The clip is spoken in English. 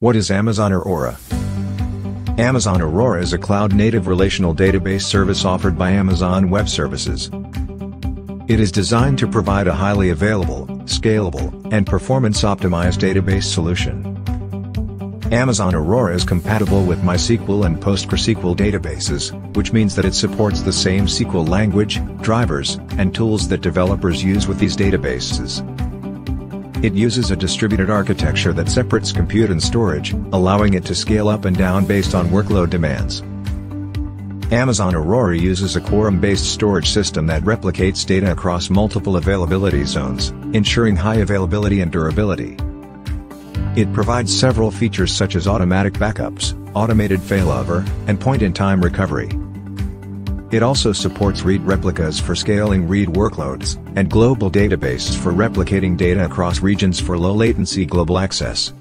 What is Amazon Aurora? Amazon Aurora is a cloud-native relational database service offered by Amazon Web Services. It is designed to provide a highly available, scalable, and performance-optimized database solution. Amazon Aurora is compatible with MySQL and PostgreSQL databases, which means that it supports the same SQL language, drivers, and tools that developers use with these databases. It uses a distributed architecture that separates compute and storage, allowing it to scale up and down based on workload demands. Amazon Aurora uses a quorum-based storage system that replicates data across multiple availability zones, ensuring high availability and durability. It provides several features such as automatic backups, automated failover, and point-in-time recovery. It also supports read replicas for scaling read workloads, and global databases for replicating data across regions for low-latency global access.